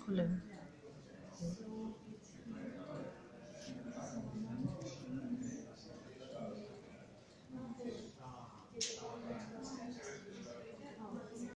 খুলে